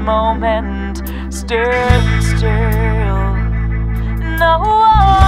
moment still, still. No.